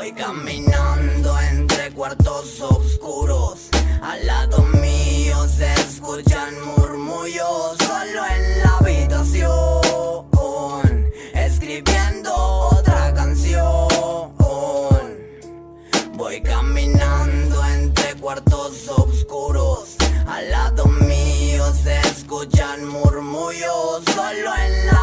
Voy caminando entre cuartos oscuros. Al lado mío se escuchan murmullos. Solo en la habitación. Escribiendo otra canción. Voy caminando entre cuartos oscuros. Al lado mío se escuchan murmullos. Solo en la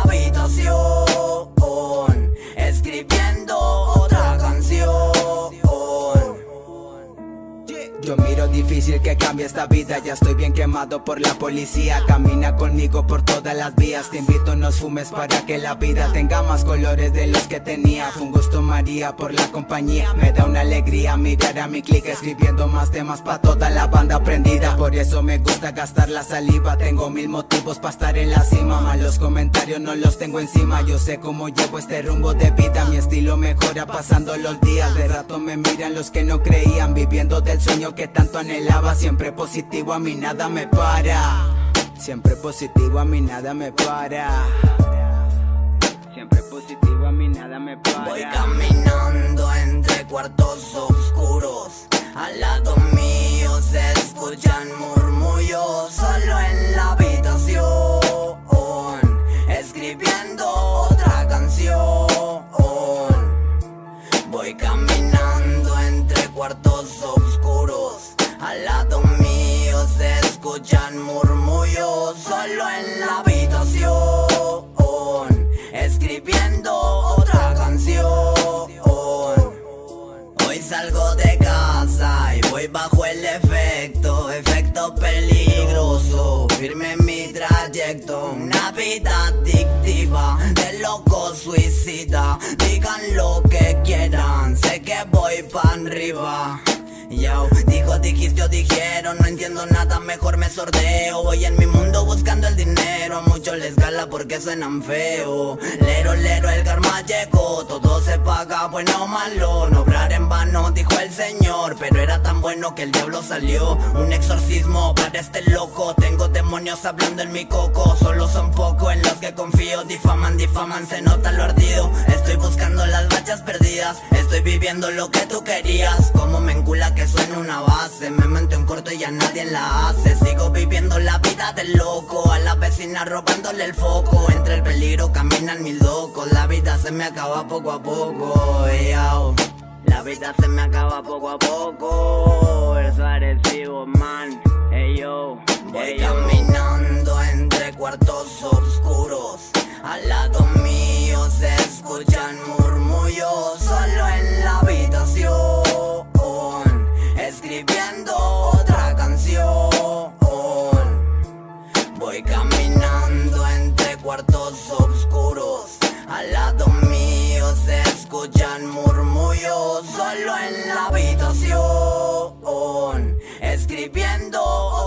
Yo miro difícil que cambie esta vida, ya estoy bien quemado por la policía. Camina conmigo por todas las vías, te invito no fumes para que la vida tenga más colores de los que tenía. Fue un gusto María por la compañía, me da una alegría mirar a mi clic escribiendo más temas pa' toda la banda prendida. Por eso me gusta gastar la saliva, tengo mil motivos para estar en la cima. Malos comentarios no los tengo encima, yo sé cómo llevo este rumbo de vida. Mi estilo mejora pasando los días, de rato me miran los que no creían, viviendo del sueño que tanto anhelaba. Siempre positivo, a mí nada me para. Siempre positivo, a mí nada me para. Siempre positivo, a mí nada me para. Voy caminando entre cuartos oscuros. Al lado mío se escuchan murmullos. Solo Al lado mío se escuchan murmullos. Solo en la habitación. Escribiendo otra canción. Hoy salgo de casa y voy bajo el efecto, efecto peligroso. Firme mi trayecto, una vida adictiva, de loco suicida. Digan lo que quieran, sé que voy pan arriba. Yo, dijo, dijiste o dijeron, no entiendo nada, mejor me sordeo. Voy en mi mundo buscando el dinero, a muchos les gala porque suenan feo. Lero, lero, el karma llegó, todo se paga, bueno o malo. No obrar en vano, dijo el señor, pero era tan bueno que el diablo salió. Un exorcismo para este loco, tengo demonios hablando en mi coco. Solo son pocos en los que confío, difaman, difaman, se nota lo ardido. Estoy buscando las bachas perdidas, estoy viviendo lo que tú querías. Como me encula que suena una base. Me meto en corto y ya nadie la hace. Sigo viviendo la vida del loco A la vecina robándole el foco. Entre el peligro caminan mis locos. La vida se me acaba poco a poco La vida se me acaba poco a poco. Es agresivo man Hey yo Voy caminando entre cuartos oscuros Caminando entre cuartos oscuros. Al lado mío se escuchan murmullos. Solo en la habitación. Escribiendo.